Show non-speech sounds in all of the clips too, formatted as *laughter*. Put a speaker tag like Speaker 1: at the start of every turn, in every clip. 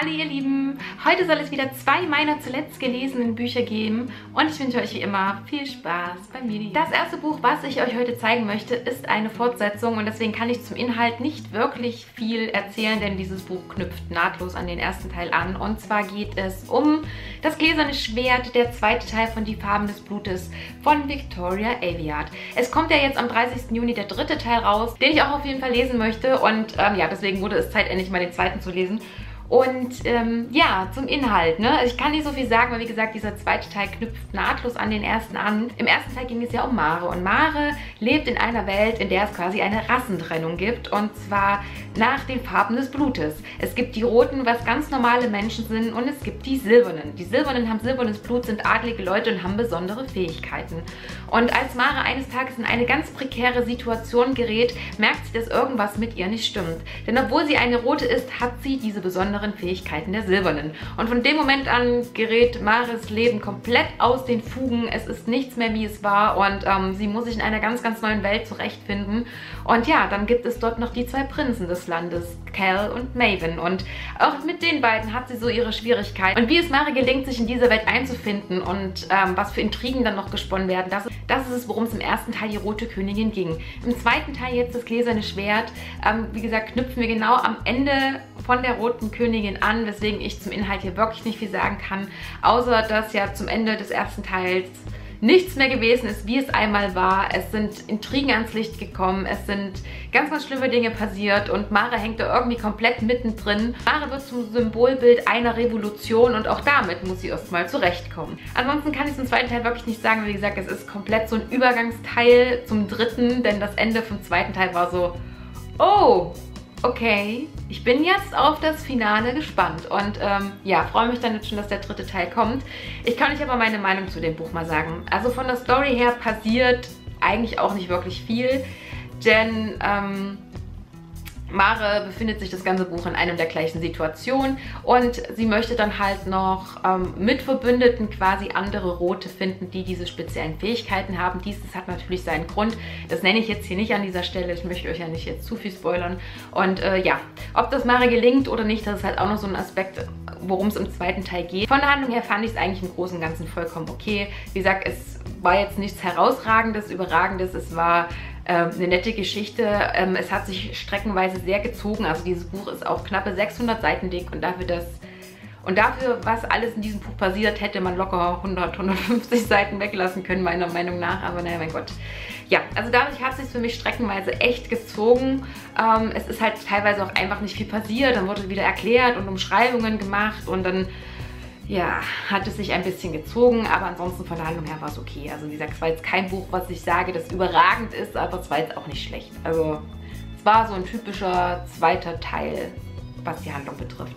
Speaker 1: Hallo ihr Lieben, heute soll es wieder zwei meiner zuletzt gelesenen Bücher geben und ich wünsche euch wie immer viel Spaß beim Medien. Das erste Buch, was ich euch heute zeigen möchte, ist eine Fortsetzung und deswegen kann ich zum Inhalt nicht wirklich viel erzählen, denn dieses Buch knüpft nahtlos an den ersten Teil an und zwar geht es um das gläserne Schwert, der zweite Teil von Die Farben des Blutes von Victoria Aveyard. Es kommt ja jetzt am 30. Juni der dritte Teil raus, den ich auch auf jeden Fall lesen möchte und ähm, ja, deswegen wurde es Zeit, endlich mal den zweiten zu lesen. Und ähm, ja, zum Inhalt. Ne? Also ich kann nicht so viel sagen, weil wie gesagt, dieser zweite Teil knüpft nahtlos an den ersten an. Im ersten Teil ging es ja um Mare. Und Mare lebt in einer Welt, in der es quasi eine Rassentrennung gibt. Und zwar nach den Farben des Blutes. Es gibt die Roten, was ganz normale Menschen sind. Und es gibt die Silbernen. Die Silbernen haben silbernes Blut, sind adlige Leute und haben besondere Fähigkeiten. Und als Mare eines Tages in eine ganz prekäre Situation gerät, merkt sie, dass irgendwas mit ihr nicht stimmt. Denn obwohl sie eine Rote ist, hat sie diese besondere besonderen Fähigkeiten der Silbernen. Und von dem Moment an gerät Maris Leben komplett aus den Fugen. Es ist nichts mehr, wie es war und ähm, sie muss sich in einer ganz, ganz neuen Welt zurechtfinden. Und ja, dann gibt es dort noch die zwei Prinzen des Landes, Cal und Maven. Und auch mit den beiden hat sie so ihre Schwierigkeiten. Und wie es Mari gelingt, sich in dieser Welt einzufinden und ähm, was für Intrigen dann noch gesponnen werden, das, das ist es, worum es im ersten Teil die Rote Königin ging. Im zweiten Teil jetzt das gläserne Schwert. Ähm, wie gesagt, knüpfen wir genau am Ende von der Roten Königin Königin an, weswegen ich zum Inhalt hier wirklich nicht viel sagen kann, außer dass ja zum Ende des ersten Teils nichts mehr gewesen ist, wie es einmal war. Es sind Intrigen ans Licht gekommen, es sind ganz, ganz schlimme Dinge passiert und Mara hängt da irgendwie komplett mittendrin. Mara wird zum Symbolbild einer Revolution und auch damit muss sie erstmal zurechtkommen. Ansonsten kann ich zum zweiten Teil wirklich nicht sagen, wie gesagt, es ist komplett so ein Übergangsteil zum dritten, denn das Ende vom zweiten Teil war so, oh, okay, ich bin jetzt auf das Finale gespannt und ähm, ja, freue mich dann jetzt schon, dass der dritte Teil kommt. Ich kann euch aber meine Meinung zu dem Buch mal sagen. Also von der Story her passiert eigentlich auch nicht wirklich viel, denn ähm, Mare befindet sich das ganze Buch in einem der gleichen Situationen und sie möchte dann halt noch ähm, mit Verbündeten quasi andere Rote finden, die diese speziellen Fähigkeiten haben. Dies das hat natürlich seinen Grund. Das nenne ich jetzt hier nicht an dieser Stelle. Ich möchte euch ja nicht jetzt zu viel spoilern. Und äh, ja, ob das Mare gelingt oder nicht, das ist halt auch noch so ein Aspekt, worum es im zweiten Teil geht. Von der Handlung her fand ich es eigentlich im Großen und Ganzen vollkommen okay. Wie gesagt, es war jetzt nichts herausragendes, überragendes. Es war eine nette Geschichte. Ähm, es hat sich streckenweise sehr gezogen. Also dieses Buch ist auch knappe 600 Seiten dick und dafür, dass und dafür, was alles in diesem Buch passiert, hätte man locker 100, 150 Seiten weglassen können, meiner Meinung nach. Aber naja, mein Gott. Ja, also dadurch hat es sich für mich streckenweise echt gezogen. Ähm, es ist halt teilweise auch einfach nicht viel passiert. Dann wurde wieder erklärt und Umschreibungen gemacht und dann ja, hat es sich ein bisschen gezogen, aber ansonsten von der Handlung her war es okay. Also wie gesagt, es war jetzt kein Buch, was ich sage, das überragend ist, aber es war jetzt auch nicht schlecht. Also es war so ein typischer zweiter Teil, was die Handlung betrifft.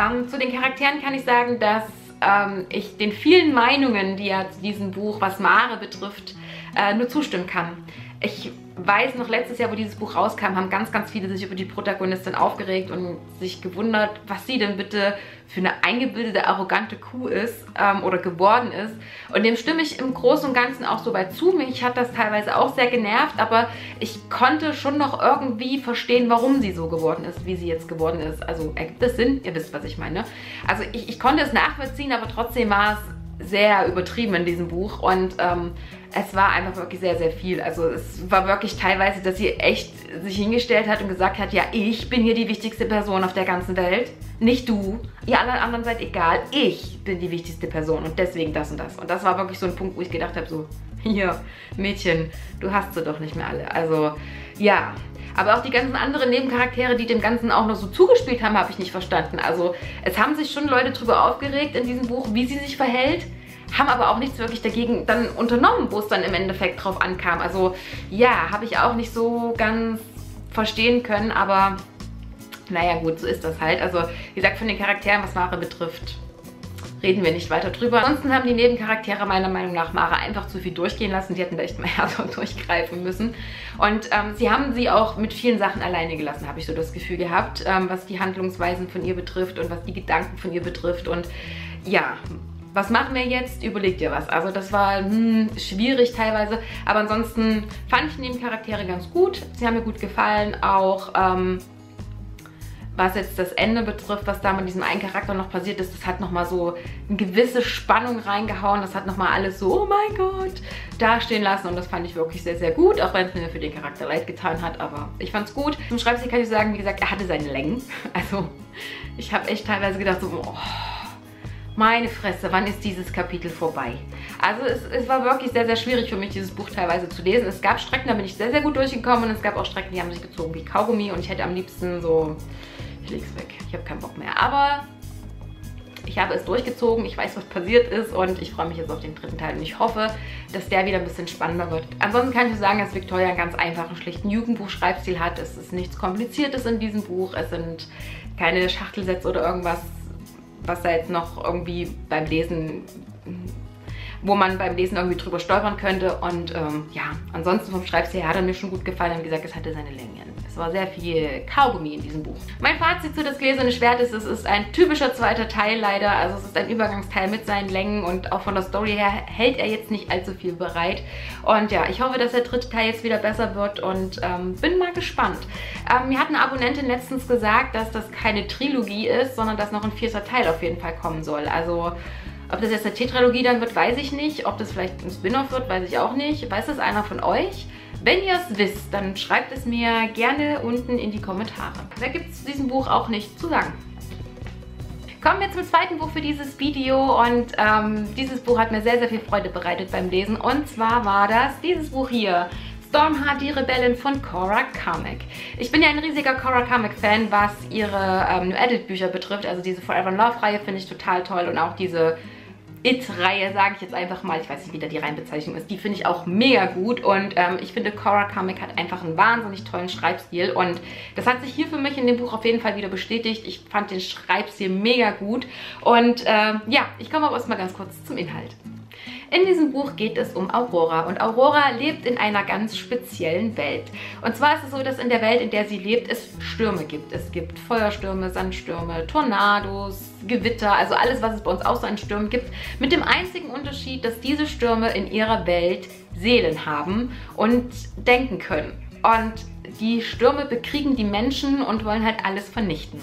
Speaker 1: Ähm, zu den Charakteren kann ich sagen, dass ähm, ich den vielen Meinungen, die ja zu diesem Buch, was Mare betrifft, äh, nur zustimmen kann. Ich weiß noch, letztes Jahr, wo dieses Buch rauskam, haben ganz, ganz viele sich über die Protagonistin aufgeregt und sich gewundert, was sie denn bitte für eine eingebildete, arrogante Kuh ist ähm, oder geworden ist. Und dem stimme ich im Großen und Ganzen auch so weit zu. Mich hat das teilweise auch sehr genervt, aber ich konnte schon noch irgendwie verstehen, warum sie so geworden ist, wie sie jetzt geworden ist. Also ergibt das Sinn? Ihr wisst, was ich meine. Also ich, ich konnte es nachvollziehen, aber trotzdem war es sehr übertrieben in diesem Buch und ähm, es war einfach wirklich sehr, sehr viel. Also es war wirklich teilweise, dass sie echt sich hingestellt hat und gesagt hat, ja, ich bin hier die wichtigste Person auf der ganzen Welt, nicht du. Ihr alle anderen seid egal, ich bin die wichtigste Person und deswegen das und das. Und das war wirklich so ein Punkt, wo ich gedacht habe, so, hier, Mädchen, du hast sie doch nicht mehr alle. Also, ja, aber auch die ganzen anderen Nebencharaktere, die dem Ganzen auch noch so zugespielt haben, habe ich nicht verstanden. Also es haben sich schon Leute drüber aufgeregt in diesem Buch, wie sie sich verhält haben aber auch nichts wirklich dagegen dann unternommen, wo es dann im Endeffekt drauf ankam. Also ja, habe ich auch nicht so ganz verstehen können, aber naja gut, so ist das halt. Also wie gesagt, von den Charakteren, was Mare betrifft, reden wir nicht weiter drüber. Ansonsten haben die Nebencharaktere meiner Meinung nach Mara einfach zu viel durchgehen lassen. Die hätten da echt mal *laughs* härter durchgreifen müssen. Und ähm, sie haben sie auch mit vielen Sachen alleine gelassen, habe ich so das Gefühl gehabt, ähm, was die Handlungsweisen von ihr betrifft und was die Gedanken von ihr betrifft. Und ja, was machen wir jetzt? Überleg dir was. Also das war hm, schwierig teilweise, aber ansonsten fand ich Nebencharaktere ganz gut. Sie haben mir gut gefallen, auch ähm, was jetzt das Ende betrifft, was da mit diesem einen Charakter noch passiert ist, das hat nochmal so eine gewisse Spannung reingehauen. Das hat nochmal alles so, oh mein Gott, dastehen lassen. Und das fand ich wirklich sehr, sehr gut, auch wenn es mir für den Charakter leid getan hat. Aber ich fand es gut. Zum Schreibstil kann ich sagen, wie gesagt, er hatte seine Längen. *laughs* Also ich habe echt teilweise gedacht, so, oh, meine Fresse, wann ist dieses Kapitel vorbei? Also es, es, war wirklich sehr, sehr schwierig für mich, dieses Buch teilweise zu lesen. Es gab Strecken, da bin ich sehr, sehr gut durchgekommen und es gab auch Strecken, die haben sich gezogen wie Kaugummi und ich hätte am liebsten so, ich leg's weg, ich habe keinen Bock mehr. Aber ich habe es durchgezogen, ich weiß, was passiert ist und ich freue mich jetzt auf den dritten Teil und ich hoffe, dass der wieder ein bisschen spannender wird. Ansonsten kann ich sagen, dass Victoria einen ganz einfachen, schlichten Jugendbuchschreibstil hat. Es ist nichts Kompliziertes in diesem Buch, es sind keine Schachtelsätze oder irgendwas was da jetzt noch irgendwie beim Lesen wo man beim Lesen irgendwie drüber stolpern könnte. Und ähm, ja, ansonsten vom Schreibstil her hat er mir schon gut gefallen. Wie gesagt, es hatte seine Längen. Es war sehr viel Kaugummi in diesem Buch. Mein Fazit zu Das gläserne Schwert ist, es ist ein typischer zweiter Teil leider. Also es ist ein Übergangsteil mit seinen Längen und auch von der Story her hält er jetzt nicht allzu viel bereit. Und ja, ich hoffe, dass der dritte Teil jetzt wieder besser wird und ähm, bin mal gespannt. Ähm, mir hat eine Abonnentin letztens gesagt, dass das keine Trilogie ist, sondern dass noch ein vierter Teil auf jeden Fall kommen soll. Also ob das jetzt eine Tetralogie dann wird, weiß ich nicht. Ob das vielleicht ein Spin-off wird, weiß ich auch nicht. Weiß das einer von euch? Wenn ihr es wisst, dann schreibt es mir gerne unten in die Kommentare. Da gibt es zu diesem Buch auch nichts zu sagen. Kommen wir zum zweiten Buch für dieses Video und ähm, dieses Buch hat mir sehr, sehr viel Freude bereitet beim Lesen und zwar war das dieses Buch hier, Stormheart, die Rebellin von Cora Kamek. Ich bin ja ein riesiger Cora Kamek-Fan, was ihre ähm, New Edit-Bücher betrifft. Also diese Forever Love-Reihe finde ich total toll und auch diese It-Reihe, sage ich jetzt einfach mal, ich weiß nicht, wie da die Reihenbezeichnung ist, die finde ich auch mega gut und ähm, ich finde Cora Kamek hat einfach einen wahnsinnig tollen Schreibstil und das hat sich hier für mich in dem Buch auf jeden Fall wieder bestätigt. Ich fand den Schreibstil mega gut und ähm, ja, ich komme aber erstmal ganz kurz zum Inhalt. In diesem Buch geht es um Aurora und Aurora lebt in einer ganz speziellen Welt. Und zwar ist es so, dass in der Welt, in der sie lebt, es Stürme gibt. Es gibt Feuerstürme, Sandstürme, Tornados, Gewitter, also alles, was es bei uns auch so an Stürmen gibt. Mit dem einzigen Unterschied, dass diese Stürme in ihrer Welt Seelen haben und denken können. Und die Stürme bekriegen die Menschen und wollen halt alles vernichten.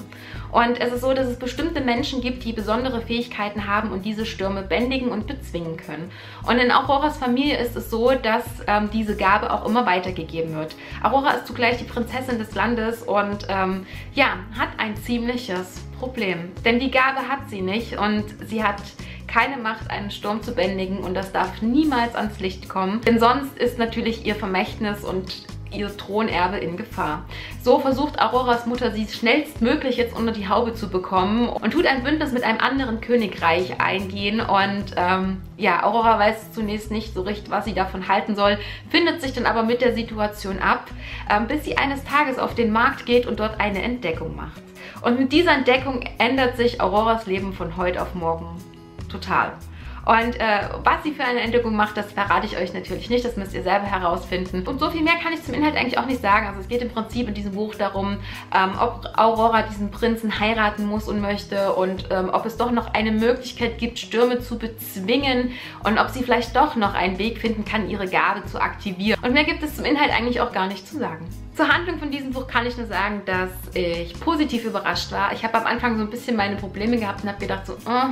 Speaker 1: Und es ist so, dass es bestimmte Menschen gibt, die besondere Fähigkeiten haben und diese Stürme bändigen und bezwingen können. Und in Auroras Familie ist es so, dass ähm, diese Gabe auch immer weitergegeben wird. Aurora ist zugleich die Prinzessin des Landes und ähm, ja, hat ein ziemliches Problem. Denn die Gabe hat sie nicht und sie hat keine Macht, einen Sturm zu bändigen und das darf niemals ans Licht kommen. Denn sonst ist natürlich ihr Vermächtnis und ihr Thronerbe in Gefahr. So versucht Auroras Mutter sie schnellstmöglich jetzt unter die Haube zu bekommen und tut ein Bündnis mit einem anderen Königreich eingehen und ähm, ja, Aurora weiß zunächst nicht so richtig, was sie davon halten soll, findet sich dann aber mit der Situation ab, ähm, bis sie eines Tages auf den Markt geht und dort eine Entdeckung macht. Und mit dieser Entdeckung ändert sich Auroras Leben von heute auf morgen total. Und äh, was sie für eine Entdeckung macht, das verrate ich euch natürlich nicht. Das müsst ihr selber herausfinden. Und so viel mehr kann ich zum Inhalt eigentlich auch nicht sagen. Also es geht im Prinzip in diesem Buch darum, ähm, ob Aurora diesen Prinzen heiraten muss und möchte und ähm, ob es doch noch eine Möglichkeit gibt, Stürme zu bezwingen und ob sie vielleicht doch noch einen Weg finden kann, ihre Gabe zu aktivieren. Und mehr gibt es zum Inhalt eigentlich auch gar nicht zu sagen. Zur Handlung von diesem Buch kann ich nur sagen, dass ich positiv überrascht war. Ich habe am Anfang so ein bisschen meine Probleme gehabt und habe gedacht so, oh,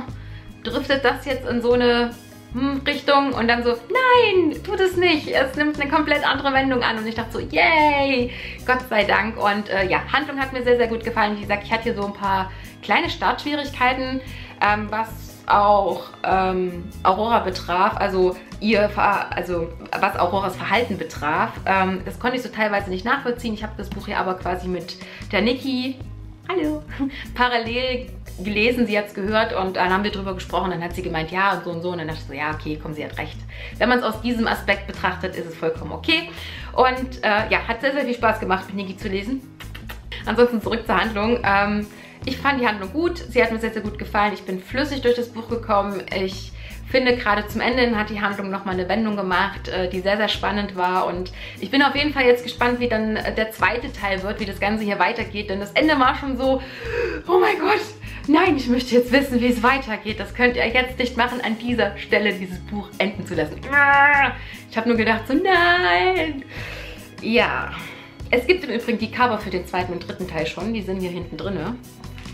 Speaker 1: driftet das jetzt in so eine hm, Richtung und dann so, nein, tut es nicht. Es nimmt eine komplett andere Wendung an und ich dachte so, yay, Gott sei Dank. Und äh, ja, Handlung hat mir sehr, sehr gut gefallen. Wie gesagt, ich hatte hier so ein paar kleine Startschwierigkeiten, ähm, was auch ähm, Aurora betraf, also ihr, also was Auroras Verhalten betraf. Ähm, das konnte ich so teilweise nicht nachvollziehen. Ich habe das Buch hier aber quasi mit der Niki, hallo, *laughs* parallel gelesen, sie hat es gehört und dann haben wir drüber gesprochen. Dann hat sie gemeint, ja und so und so. Und dann dachte ich so, ja, okay, komm, sie hat recht. Wenn man es aus diesem Aspekt betrachtet, ist es vollkommen okay. Und äh, ja, hat sehr, sehr viel Spaß gemacht, mit Niki zu lesen. Ansonsten zurück zur Handlung. Ähm, ich fand die Handlung gut. Sie hat mir sehr, sehr gut gefallen. Ich bin flüssig durch das Buch gekommen. Ich finde, gerade zum Ende hat die Handlung nochmal eine Wendung gemacht, äh, die sehr, sehr spannend war. Und ich bin auf jeden Fall jetzt gespannt, wie dann der zweite Teil wird, wie das Ganze hier weitergeht. Denn das Ende war schon so, oh mein Gott, nein, ich möchte jetzt wissen, wie es weitergeht. Das könnt ihr jetzt nicht machen, an dieser Stelle dieses Buch enden zu lassen. Ich habe nur gedacht so, nein. Ja, Es gibt im Übrigen die Cover für den zweiten und dritten Teil schon. Die sind hier hinten drin.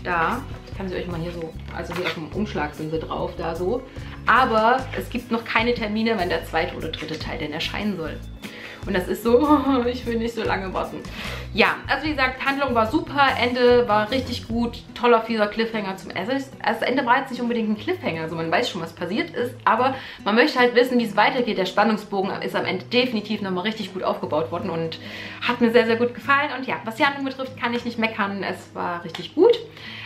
Speaker 1: Da. Ich kann sie euch mal hier so, also hier auf dem Umschlag sind sie drauf, da so. Aber es gibt noch keine Termine, wann der zweite oder dritte Teil denn erscheinen soll. Und das ist so, *laughs* ich will nicht so lange warten. Ja, also wie gesagt, Handlung war super, Ende war richtig gut, toller, fieser Cliffhanger zum Essen. Also das Ende war jetzt nicht unbedingt ein Cliffhanger, also man weiß schon, was passiert ist, aber man möchte halt wissen, wie es weitergeht. Der Spannungsbogen ist am Ende definitiv nochmal richtig gut aufgebaut worden und hat mir sehr, sehr gut gefallen. Und ja, was die Handlung betrifft, kann ich nicht meckern, es war richtig gut.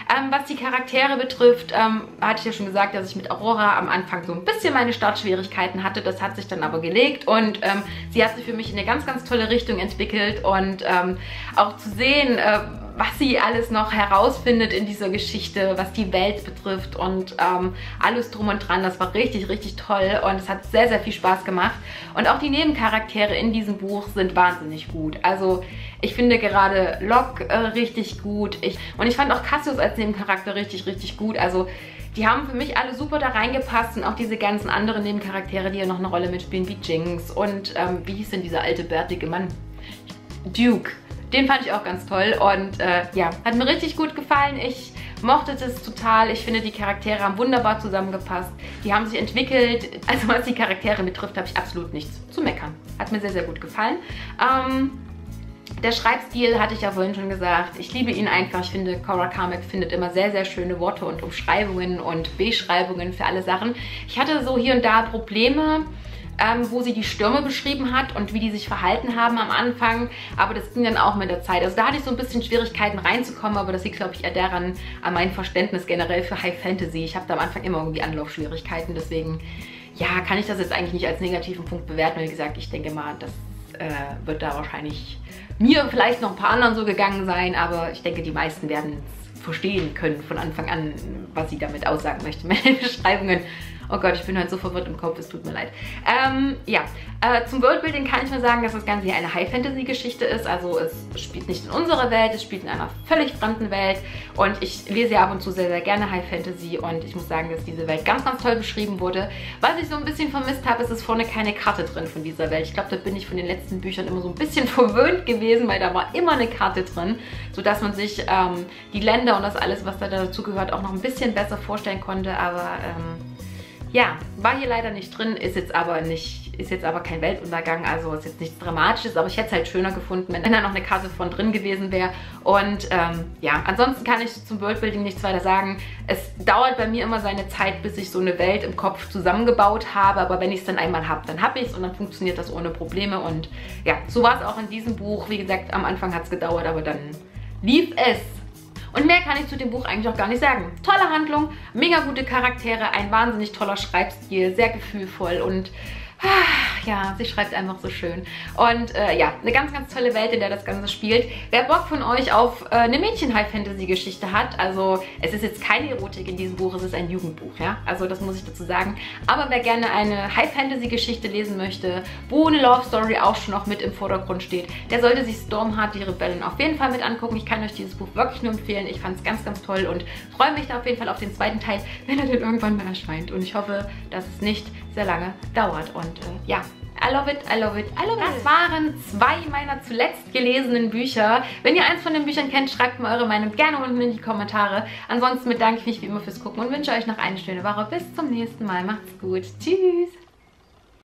Speaker 1: Ähm, was die Charaktere betrifft, ähm, hatte ich ja schon gesagt, dass ich mit Aurora am Anfang so ein bisschen meine Startschwierigkeiten hatte. Das hat sich dann aber gelegt und ähm, sie hat sich für mich in eine ganz, ganz tolle Richtung entwickelt und ähm, auch zu sehen, äh, was sie alles noch herausfindet in dieser Geschichte, was die Welt betrifft und ähm, alles drum und dran. Das war richtig, richtig toll und es hat sehr, sehr viel Spaß gemacht. Und auch die Nebencharaktere in diesem Buch sind wahnsinnig gut. Also ich finde gerade Locke äh, richtig gut ich, und ich fand auch Cassius als Nebencharakter richtig, richtig gut. Also die haben für mich alle super da reingepasst und auch diese ganzen anderen Nebencharaktere, die ja noch eine Rolle mitspielen, wie Jinx und ähm, wie hieß denn dieser alte bärtige Mann? Duke. Den fand ich auch ganz toll und äh, ja, hat mir richtig gut gefallen. Ich mochte das total. Ich finde, die Charaktere haben wunderbar zusammengepasst. Die haben sich entwickelt. Also was die Charaktere betrifft, habe ich absolut nichts zu meckern. Hat mir sehr, sehr gut gefallen. Ähm, der Schreibstil hatte ich ja vorhin schon gesagt. Ich liebe ihn einfach. Ich finde, Cora Carmack findet immer sehr, sehr schöne Worte und Umschreibungen und Beschreibungen für alle Sachen. Ich hatte so hier und da Probleme ähm, wo sie die Stürme beschrieben hat und wie die sich verhalten haben am Anfang. Aber das ging dann auch mit der Zeit. Also da hatte ich so ein bisschen Schwierigkeiten reinzukommen, aber das liegt, glaube ich, eher daran, an meinem Verständnis generell für High Fantasy. Ich habe da am Anfang immer irgendwie Anlaufschwierigkeiten, deswegen ja, kann ich das jetzt eigentlich nicht als negativen Punkt bewerten. Wie gesagt, ich denke mal, das äh, wird da wahrscheinlich mir vielleicht noch ein paar anderen so gegangen sein, aber ich denke, die meisten werden es verstehen können von Anfang an, was sie damit aussagen möchte. *laughs* Meine Beschreibungen Oh Gott, ich bin halt so verwirrt im Kopf, es tut mir leid. Ähm, ja, äh, zum Worldbuilding kann ich nur sagen, dass das Ganze hier eine High-Fantasy-Geschichte ist. Also es spielt nicht in unserer Welt, es spielt in einer völlig fremden Welt. Und ich lese ja ab und zu sehr, sehr gerne High-Fantasy. Und ich muss sagen, dass diese Welt ganz, ganz toll beschrieben wurde. Was ich so ein bisschen vermisst habe, ist, es vorne keine Karte drin von dieser Welt. Ich glaube, da bin ich von den letzten Büchern immer so ein bisschen *laughs* verwöhnt gewesen, weil da war immer eine Karte drin, sodass man sich ähm, die Länder und das alles, was da dazu gehört, auch noch ein bisschen besser vorstellen konnte. Aber ähm, ja, war hier leider nicht drin, ist jetzt aber nicht, ist jetzt aber kein Weltuntergang, also ist jetzt nichts Dramatisches, aber ich hätte es halt schöner gefunden, wenn da noch eine Karte von drin gewesen wäre. Und ähm, ja, ansonsten kann ich zum Worldbuilding nichts weiter sagen. Es dauert bei mir immer seine Zeit, bis ich so eine Welt im Kopf zusammengebaut habe, aber wenn ich es dann einmal habe, dann habe ich es und dann funktioniert das ohne Probleme. Und ja, so war es auch in diesem Buch. Wie gesagt, am Anfang hat es gedauert, aber dann lief es. Und mehr kann ich zu dem Buch eigentlich auch gar nicht sagen. Tolle Handlung, mega gute Charaktere, ein wahnsinnig toller Schreibstil, sehr gefühlvoll und ja, sie schreibt einfach so schön. Und äh, ja, eine ganz, ganz tolle Welt, in der das Ganze spielt. Wer Bock von euch auf äh, eine Mädchen-High-Fantasy-Geschichte hat, also es ist jetzt keine Erotik in diesem Buch, es ist ein Jugendbuch, ja, also das muss ich dazu sagen. Aber wer gerne eine High-Fantasy-Geschichte lesen möchte, wo eine Love-Story auch schon noch mit im Vordergrund steht, der sollte sich Stormheart, die Rebellen, auf jeden Fall mit angucken. Ich kann euch dieses Buch wirklich nur empfehlen. Ich fand es ganz, ganz toll und freue mich da auf jeden Fall auf den zweiten Teil, wenn er denn irgendwann mal erscheint. Und ich hoffe, dass es nicht sehr lange dauert. Und äh, ja, I love it, I love it, I love it. Das waren zwei meiner zuletzt gelesenen Bücher. Wenn ihr eins von den Büchern kennt, schreibt mir eure Meinung gerne unten in die Kommentare. Ansonsten bedanke ich mich wie immer fürs Gucken und wünsche euch noch eine schöne Woche. Bis zum nächsten Mal. Macht's gut. Tschüss.